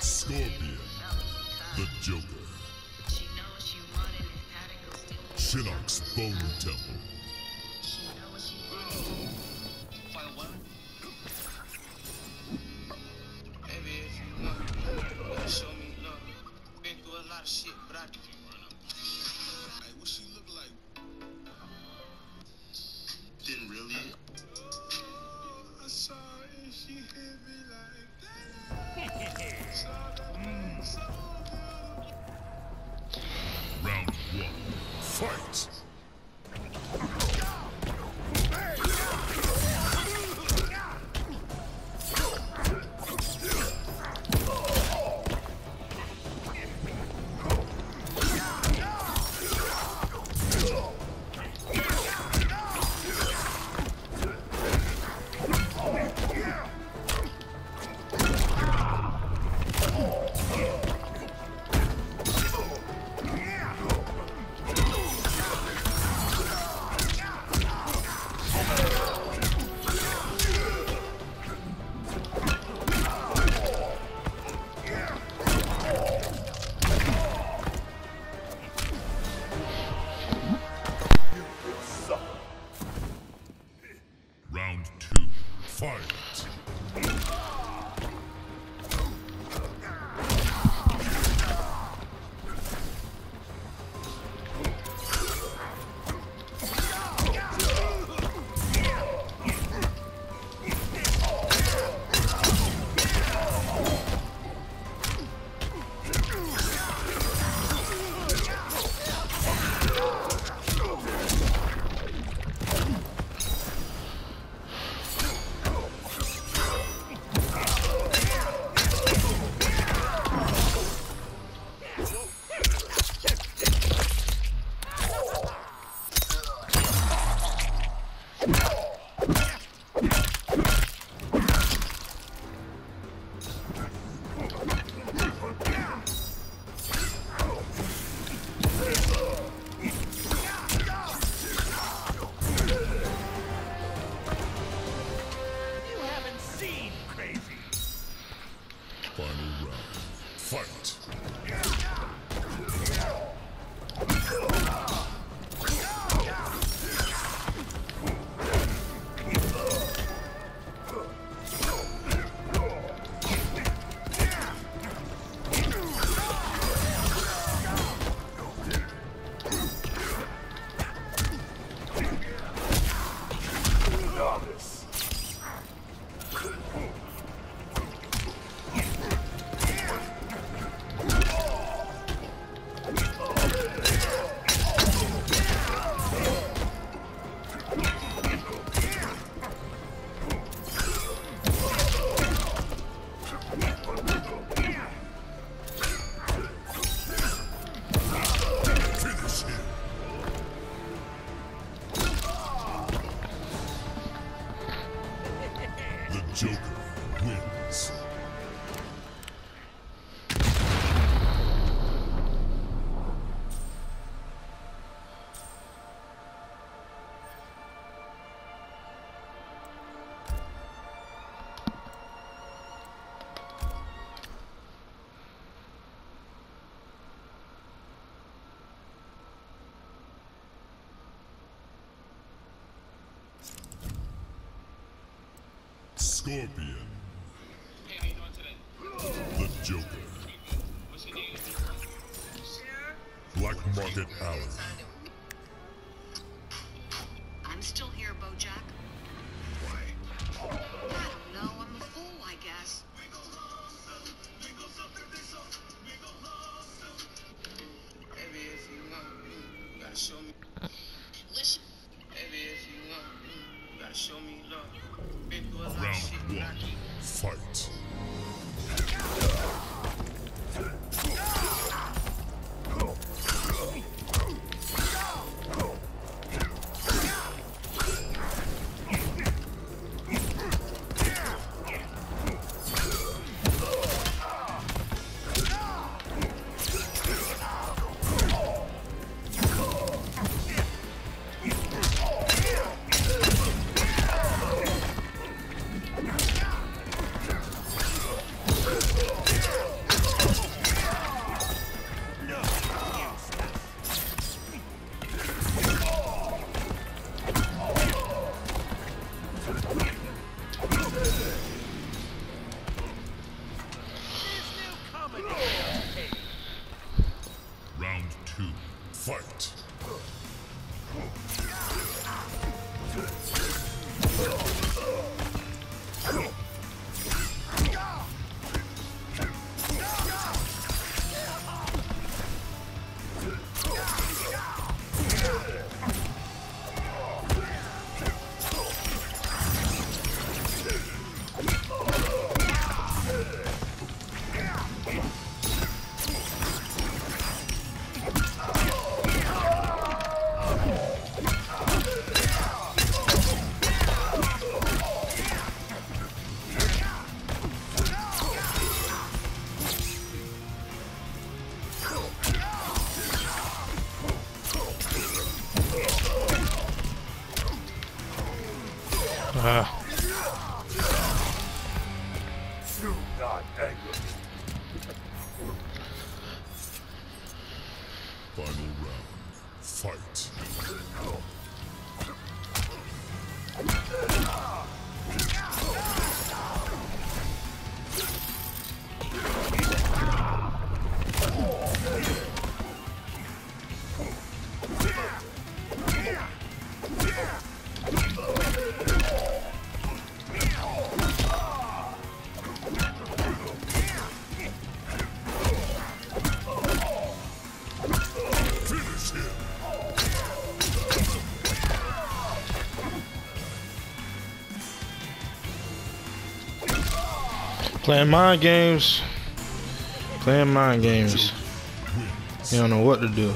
Scorpion, the Joker, Shinnok's Bone Temple, Fight one. Baby, if you want, you gotta show me love. Been through a lot of shit, but I Round one, fight! Round two, fight! Scorpion, Hey, how you doing today? the Joker, What's your name? Black Market Alley, I'm still here, Bojack. Why? I don't know. I'm a fool, I guess. Baby, if you want, you gotta show me. Listen, Baby, if you want, you gotta show me love. Round one, fight! Huh. Anger Final round. Fight. Playing mind games. Playing mind games. You don't know what to do.